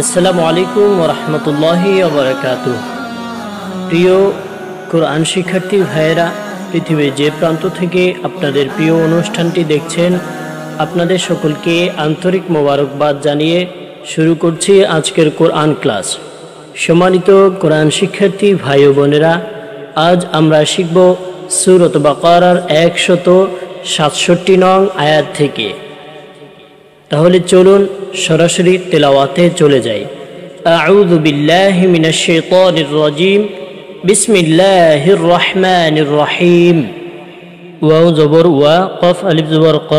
আসসালামু আলাইকুম ওরহমতুল্লাহি ওবরাকাত প্রিয় কোরআন শিক্ষার্থী ভাইয়েরা, পৃথিবীর যে প্রান্ত থেকে আপনাদের প্রিয় অনুষ্ঠানটি দেখছেন, আপনাদের সকলকে আন্তরিক মোবারকবাদ জানিয়ে শুরু করছি আজকের কোরআন ক্লাস। সম্মানিত কোরআন শিক্ষার্থী ভাই বোনেরা, আজ আমরা শিখব সুরত বাকারার একশত সাতষট্টি নং আয়াত থেকে। তাহলে চলুন সরাসরি তেলাওয়াতে চলে যাই আউযু বিল্লাহি মিনাশ শাইতানির রাজিম বিসমিল্লাহির রহমানির রহিম ওয়াও জবর ওয়া কফ আলিফ জবর ক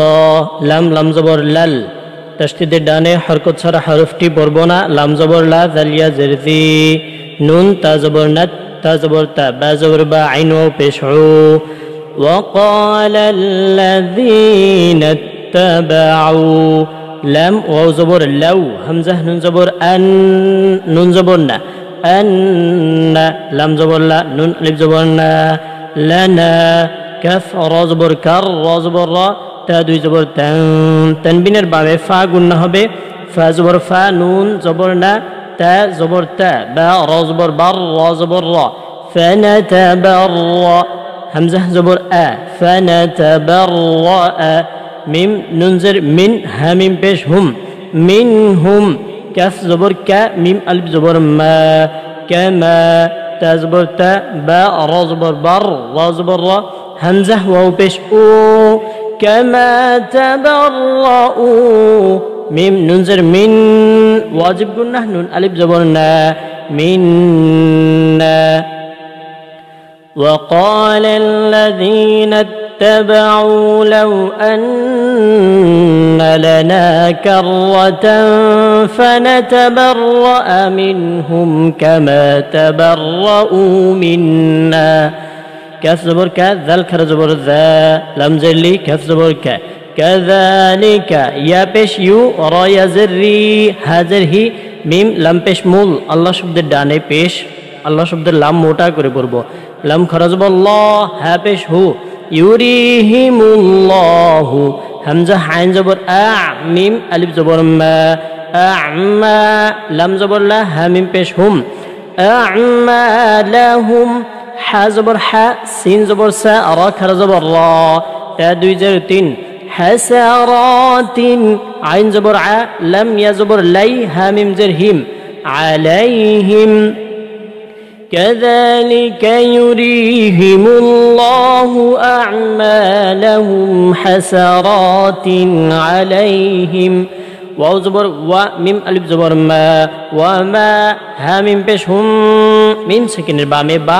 লাম লাম জবর লাল তাসদিদের ডানে হরকত ছাড়া হরফটি পড়ব না লাম জবর লা জালিয়া জেরজি নুন তা জবর নাত তা জবর তা বা জবর বা আইন ও পেশ وقال الذين اتبعوا لم واو زبر لو همزة نون زبر أن نون زبر نا أن لم زبر لا نون ألف زبر نا لنا كف را زبر كر را زبر را তা দুই জবর তান তানবিনের বাবে ফা গুণ হবে ফা জবর ফা নুন জবর না তা জবর তা বা র জবর বার র জবর র فنتبرأ همزة زبر أ فنتبرأ ميم ننذر من هميم بيش هم. منهم كاف زبر كا ميم الب زبر ما. كما تا زبر تا با را زبر بر را زبر را. همزة واو بيش أو. كما تبرؤوا ميم ننذر من. واجب قلنا نون ألف زبرنا منا. وقال الذين اتبعوا لو أن لنا كرة فنتبرأ منهم كما تبرؤوا منا كف زبر ك ذا الكر زبر ذا لم زلي كف زبر ك كذلك يا بش يو را يزري هذره মিম লাম পেশ মূল আল্লাহ শব্দের ডানে পেশ আল্লাহ শব্দের লাম মোটা করে পড়বো লাম খরজব হ্যাঁ পেশ হু يريهم الله همزة عين زبر أعمم ألف زبر ما. أعمى لم زبر لا ها بيش هم. أعمى لهم حا زبر حا سين زبر سا أراك زبر را. تادو زر تين حسرات عين زبر ع لم يزبر لي ها زرهم عليهم كذلك يريهم الله أعمالهم حسرات عليهم واو زبر و ميم ألف زبر ما وما ها ميم পেশ হুম মিম সেকেন্ডের বামে বা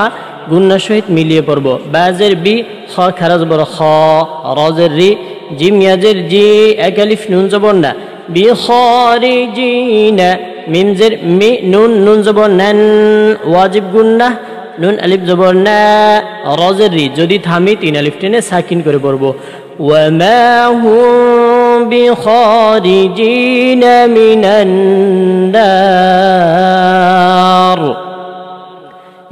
গুন্নার সহিত মিলিয়ে পড়ব বাজের বি খ খারা জবর খ রজের রি জিম ইয়াজের জি এক আলিফ নুন জবর না বি খরিজিনা মিমজের মি নুন নুন জবর নেন, ওয়াজিব গুন্না নুন আলিফ জবর না, রজের রি, যদি থামি তিন আলিফ টেনে সাকিন করে পড়ব। ওয়ামা হুম বিখারিজিনা মিনান নার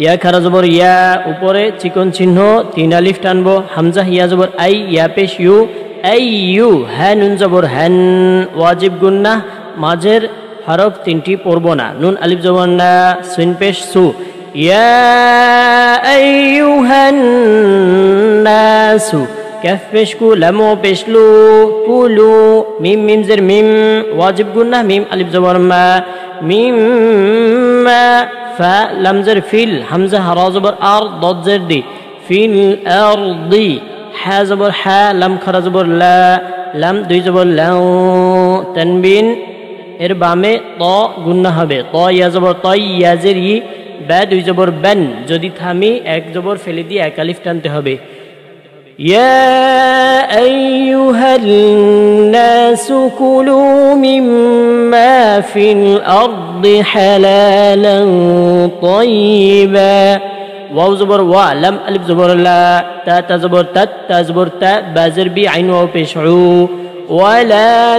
ইয়া খারা জবর, ইয়া উপরে চিকন চিহ্ন, তিন আলিফ টানবো। হামজা ইয়া জবর, আই, ইয়া পেশ, ইউ, আই, ইউ হ্যান নুন জবর, হ্যান, ওয়াজিব গুন্না মাঝের হরফ তিনটি পড়ব না। নুন, আলিফ, জবর না সুইন, পেশ, সু। ইয়া আইয়ুহান নাসু كف পেশকু লামো, পেশলু, কুলু, মিম মিম, জের, মিম, ওয়াজিব, গুন্না, মিম, আলিফ, জবর, মা, মিম ফা, লাম, জের, ফিল, হামজা হারা জবর, আর জের, দি, ফিল আরদি হা, জবর, হা, লাম খারা জবর, লা, লাম, দুই, জবর, লাউ, তানবিন এর বামে ত গুন্না হবে ত ইয়া জবর ত ইয়াজের ই ব্যা দুই জবর ব্যান যদি থামি এক জবর ফেলে দিয়ে এক আলিফ টানতে হবে يا أيها الناس كلوا مما في الأرض حلالا طيبا واو زبر وا لم ألف زبر لا تا تا زبر تت تا زبر تا بازر بي عين واو بشعو ولا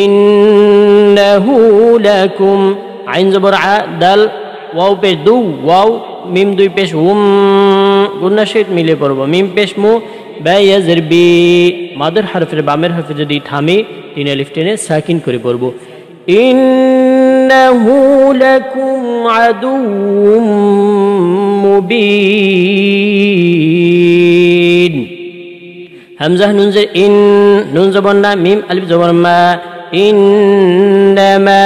ইন্নাহু লাকুম আইন জবর আ দাল ওয়াও পেশ দু ওয়াও মিম দুই পেশ হুম গুন্না সহিত মিলে পড়ব মিম পেশ মু ব্যয়াজের বি মাদের হরফের বামের হরফে যদি থামি তিন আলিফ টেনে সাকিন করে পড়ব ইন্নাহু লাকুম আদুউম মুবিন হামজা নুন ইন নুন জবর না মিম আলিফ জবর মা ইন্নামা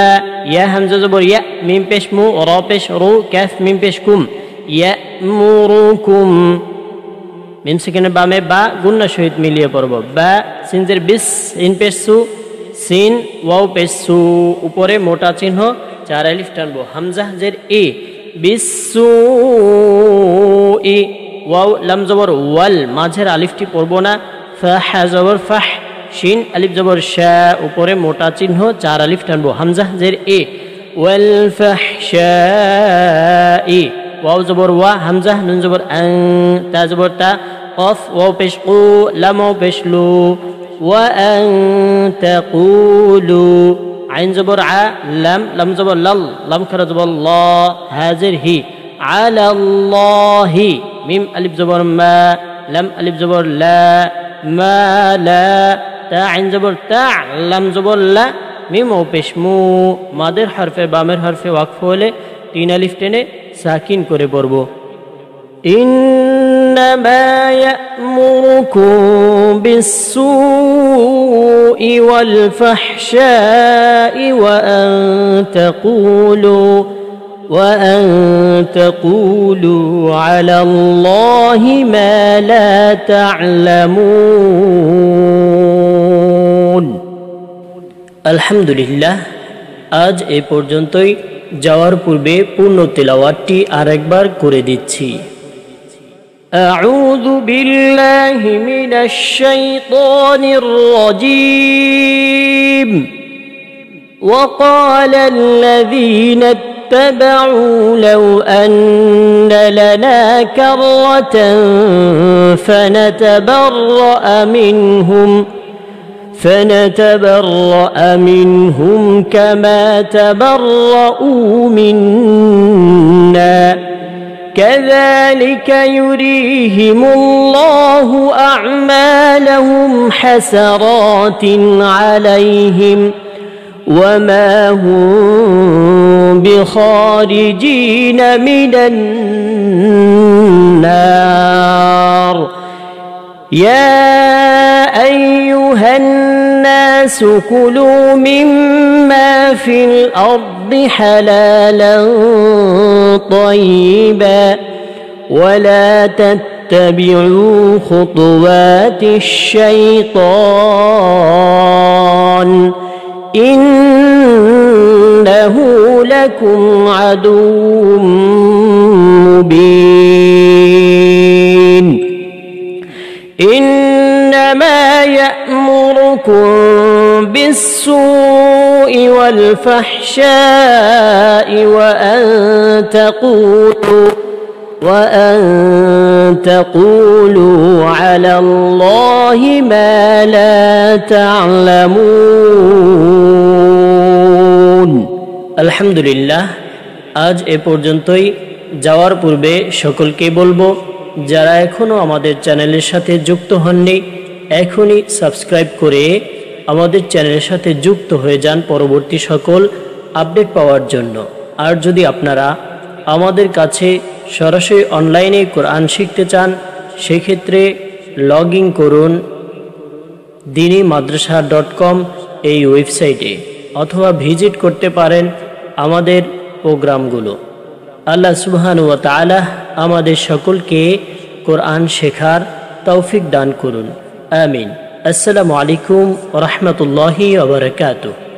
ইয়া হামজা জবর ইয়া মিম পেশ মু র পেশ রু কাফ মিম পেশ কুম ইয়ামুরুকুম মিম সেখানে বামে বা গুন্না সহিত মিলিয়ে পড়ব বা সিনজের বিস ইন পেশ সু সিন ওয়াও পেশ সু উপরে মোটা চিহ্ন চার আলিফ টানবো হামজা জের এ বিসু ই ওয়াও লাম জবর ওয়াল মাঝের আলিফটি পড়ব না ফাহ জবর ফাহ শিন আলিফ জবর শা উপরে মোটা চিহ্ন চার আলিফ টানবো হামজা জের এ ওয়াল ফাহ ই ওয়াও জবর ওয়া হামজা নুন জবর আং তা জবর তা قف واو পেশ قو লাম ওয়াও পেশ লু وأن تقولوا عين زبر ع لم لم زبر لل لم كر زبر الله هازر هي على الله ميم ألف زبر ما لم ألف زبر لا ما لا تا عين زبر تع لم زبر لا মিম ও পেশমু মাদের হরফে বামের হরফে ওয়াকফ হলে তিন আলিফ টেনে সাকিন করে পড়ব إنما يأمركم بالسوء والفحشاء وأن تقولوا وأن تقولوا على الله ما لا تعلمون الحمد لله আজ এ পর্যন্তই যাওয়ার পূর্বে পূর্ণ তেলাওয়াতটি আরেকবার করে দিচ্ছি أعوذ بالله من الشيطان الرجيم وقال الذين اتبعوا لو أن لنا كرة فنتبرأ منهم فنتبرأ منهم كما تبرؤوا منا. كذلك يريهم الله أعمالهم حسرات عليهم. وما هم بخارجين من النار يا أيها الناس كلوا مما في الأرض حلالا طيبا ولا تتبعوا خطوات الشيطان إنه لكم عدو مبين. إنما يأمركم بالسوء والفحشاء وأن تقولوا وأن تقولوا على الله ما لا تعلمون الحمد لله আজ এ পর্যন্তই যাওয়ার পূর্বে সকলকে বলবো যারা এখনও আমাদের চ্যানেলের সাথে যুক্ত হননি এখনই সাবস্ক্রাইব করে আমাদের চ্যানেলের সাথে যুক্ত হয়ে যান পরবর্তী সকল আপডেট পাওয়ার জন্য আর যদি আপনারা আমাদের কাছে সরাসরি অনলাইনে কোরআন শিখতে চান, সেক্ষেত্রে লগ ইন করুন দিনী মাদ্রাসা ডট কম এই ওয়েবসাইটে অথবা ভিজিট করতে পারেন আমাদের প্রোগ্রামগুলো। আল্লাহ সুবহান ও তালা আমাদের সকলকে কোরআন শেখার তৌফিক দান করুন। আমিন। আসসালামু আলাইকুম রহমতুল্লাহি আবরকাতুহ